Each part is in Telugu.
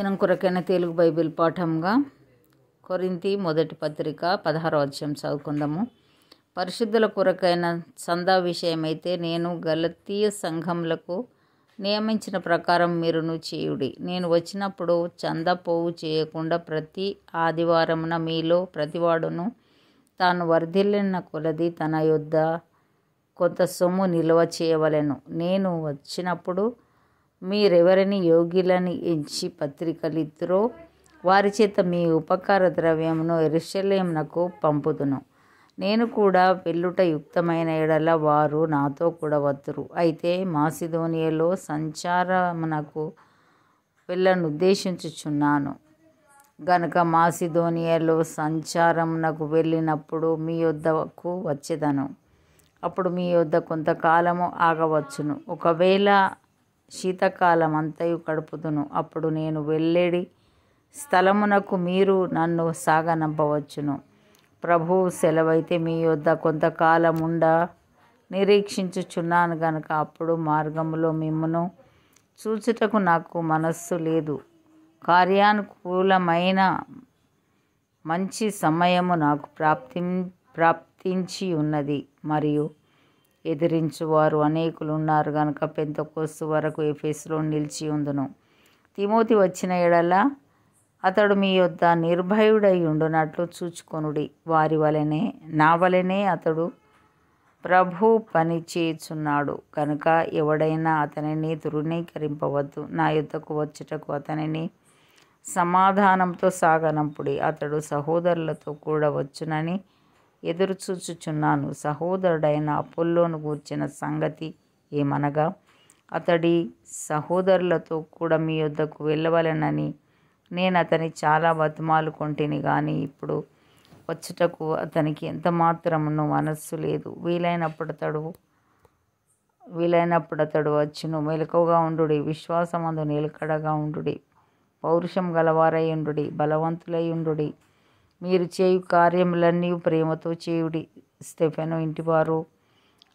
దినం కొరకైన తెలుగు బైబిల్ పాఠంగా కొరింతి మొదటి పత్రిక పదహారో అధ్యాయం చదువుకుందాము. పరిశుద్ధుల కొరకైన చందా విషయమైతే నేను గలతీయ సంఘములకు నియమించిన ప్రకారం మీరును చేయుడి. నేను వచ్చినప్పుడు చందా పోవు చేయకుండా ప్రతి ఆదివారమున మీలో ప్రతివాడును తాను వర్ధిల్లిన కొలది తన యొద్ద కొంత సొమ్ము నిల్వ చేయవలెను. నేను వచ్చినప్పుడు మీరెవరిని యోగ్యులని ఎంచి పత్రికలిద్దరో వారి చేత మీ ఉపకార ద్రవ్యమును ఎరుషలేమునకు పంపుదును. నేను కూడా వెళ్ళుట యుక్తమైన ఎడల వారు నాతో కూడా వత్తురు. అయితే మాసిధోనియలో సంచారమునకు వెళ్ళను ఉద్దేశించుచున్నాను గనుక మాసిదోనియాలో సంచారమునకు వెళ్ళినప్పుడు మీ యొద్దకు వచ్చేదను. అప్పుడు మీ యొద్ద కొంతకాలము ఆగవచ్చును. ఒకవేళ శీతకాలం అంతయు గడుపుదును అప్పుడు నేను వెళ్ళేడి స్థలమునకు మీరు నన్ను సాగనంపవచ్చును. ప్రభువు సెలవైతే మీ యొద్ద కొంతకాలం ఉండ నిరీక్షించుచున్నాను గనుక అప్పుడు మార్గములో మిమ్మను చూచుటకు నాకు మనస్సు లేదు. కార్యానుకూలమైన మంచి సమయము నాకు ప్రాప్తి ప్రాప్తించి ఉన్నది మరియు ఎదిరించువారు. అనేకులు ఉన్నారు గనుక పెంతకోస్తు వరకు ఎఫెస్లో నిలిచి ఉందును తిమోతి వచ్చిన ఎడలా అతడు మీ యొద్ద నిర్భయుడై ఉండునట్లు చూచుకొనుడి. వారి వలనే నా వలనే అతడు ప్రభు పని చేయుచున్నాడు. కనుక ఎవడైనా అతనిని ధృవీకరింపవద్దు. నా యుద్ధకు వచ్చుటకు అతనిని సమాధానంతో సాగనంపుడి. అతడు సహోదరులతో కూడా వచ్చునని ఎదురుచూచుచున్నాను. సహోదరుడైన అపోల్లోను గూర్చిన సంగతి ఏమనగా అతడి సహోదరులతో కూడా మీ యొద్దకు వెళ్ళవలెనని నేను అతని చాలా బతుమాలు కొంటిని కానీ ఇప్పుడు వచ్చుటకు అతనికి ఎంత మాత్రమును మనస్సు లేదు. వీలైనప్పుడు అతడు వీలైనప్పుడు అతడు వచ్చును. మెలకుగా ఉండుడి. విశ్వాసమందు నిలకడగా ఉండుడి. పౌరుషం గలవారై ఉండుడి. బలవంతులై ఉండుడి. మీరు చేయు కార్యములన్నీ ప్రేమతో చేయుడి. స్టెఫెను ఇంటివారు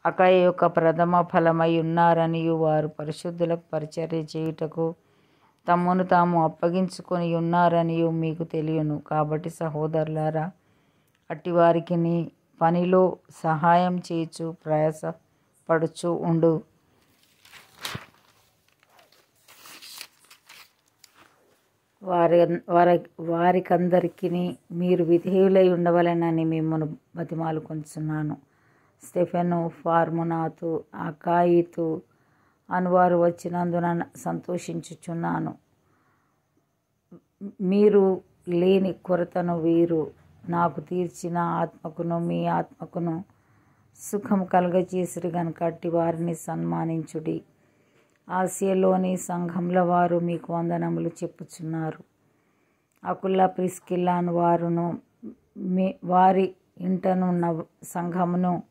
అకాయ యొక్క ప్రథమ ఫలమై ఉన్నారని వారు పరిశుద్ధులకు పరిచర్య చేయుటకు తమ్మును తాము అప్పగించుకొని ఉన్నారని మీకు తెలియను. కాబట్టి సహోదరులారా అట్టి వారికి నీ పనిలో సహాయం చేయుచు ప్రయాసపడుచు ఉండు. వారి వారి వారికందరికీ మీరు విధేయులై ఉండవలెనని మిమ్మల్ని బతిమాలుకొంచున్నాను. స్టెఫెను ఫార్మునాతు అకాయితు అనువారు వచ్చినందున సంతోషించుచున్నాను. మీరు లేని కొరతను వీరు నాకు తీర్చిన ఆత్మకును మీ ఆత్మకును సుఖం కలగచేసిరి గనుక వారిని సన్మానించుడి. ఆసియాలోని సంఘంల వారు మీకు వందనములు చెప్పుచున్నారు. అకుల్లా ప్రిస్కిల్లాను వారును మీ వారి ఇంటనున్న సంఘమును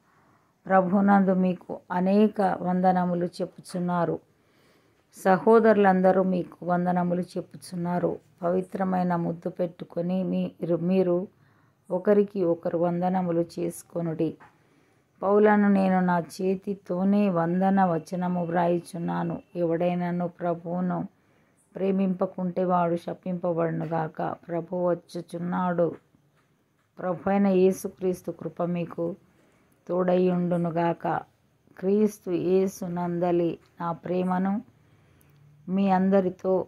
ప్రభునందు మీకు అనేక వందనములు చెప్పుచున్నారు. సహోదరులందరూ మీకు వందనములు చెప్పుచున్నారు. పవిత్రమైన ముద్దు పెట్టుకొని మీరు మీరు ఒకరికి ఒకరు వందనములు చేసుకొనుడి. పౌలను నేను నా చేతితోనే వందన వచనము వ్రాయిచున్నాను. ఎవడైనాను ప్రభువును ప్రేమింపకుంటే వాడు శపింపబడును గాక. ప్రభు వచ్చుచున్నాడు. ప్రభు అయిన యేసుక్రీస్తు కృప మీకు తోడయ్యుండునుగాక క్రీస్తు యేసు నందలి నా ప్రేమను మీ అందరితో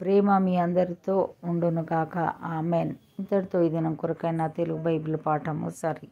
ప్రేమ మీ అందరితో ఉండునుగాక ఆమెన్. ఇంతటితో ఇది కొరకైన తెలుగు బైబిల్ పాఠము సరి.